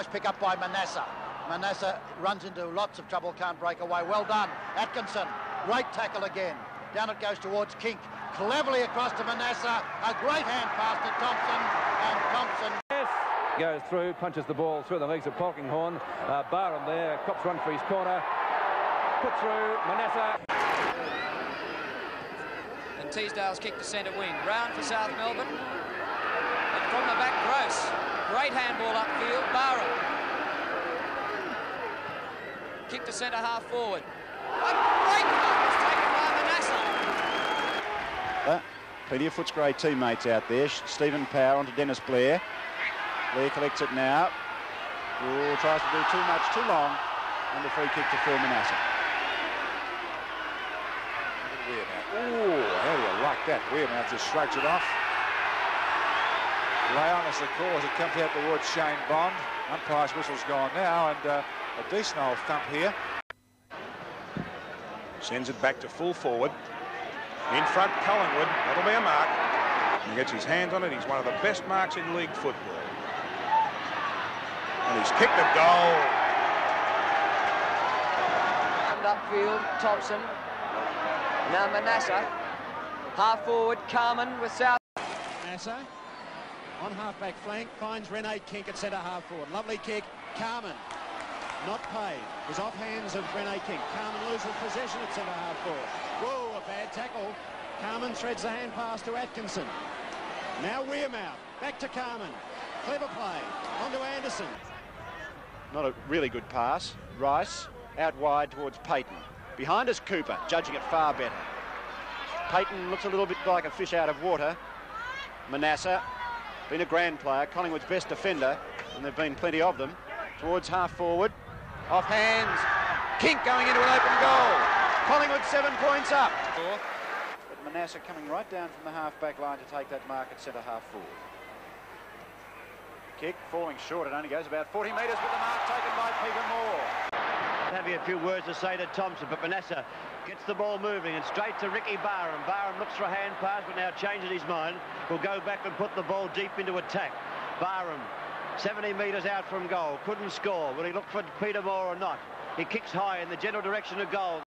Nice pick up by Manassa. Manassa runs into lots of trouble, can't break away. Well done. Atkinson, great tackle again. Down it goes towards Kink. Cleverly across to Manassa. A great hand pass to Thompson. And Thompson Yes. goes through, punches the ball through the legs of Polkinghorne. Uh, Barham there, cops run for his corner. Put through, Manassa. And Teasdale's kick to centre wing. Round for South Melbourne. And from the back, Gross. Great handball upfield. Barham. Kick to centre half forward. A great mark was taken by Manassa. Uh, plenty of Footscray teammates out there. Stephen Power onto Dennis Blair. Blair collects it now. Ooh, tries to do too much, too long. And the free kick to Phil Manassa. Ooh, how do you like that? Weirmouth just shrugs it off. Lay on as the call as it comes out towards Shane Bond. Umpire's whistle's gone now, and uh, a decent old thump here. Sends it back to full forward. In front, Collingwood. That'll be a mark. He gets his hands on it. He's one of the best marks in league football. And he's kicked a goal. And upfield, Thompson. Now Manassa. Half forward, Carman with South. Manassa on half-back flank finds Rene Kink at centre half forward. Lovely kick. Carman not paid. Was off hands of Rene Kink. Carman loses possession at centre half forward. Whoa, a bad tackle. Carman threads the hand pass to Atkinson. Now Weirmouth. Back to Carman. Clever play. On to Anderson. Not a really good pass. Rice out wide towards Payton. Behind us, Cooper, judging it far better. Payton looks a little bit like a fish out of water. Manassa, been a grand player, Collingwood's best defender, and there have been plenty of them. Towards half forward, off hands. Kink going into an open goal. Collingwood seven points up. But Manassa coming right down from the half-back line to take that mark at centre half forward. Kick falling short. It only goes about 40 metres with the mark taken. Having a few words to say to Thompson, but Manassa gets the ball moving and straight to Ricky Barham. Barham looks for a hand pass, but now changes his mind. Will go back and put the ball deep into attack. Barham, 70 metres out from goal, couldn't score. Will he look for Peter Moore or not? He kicks high in the general direction of goal.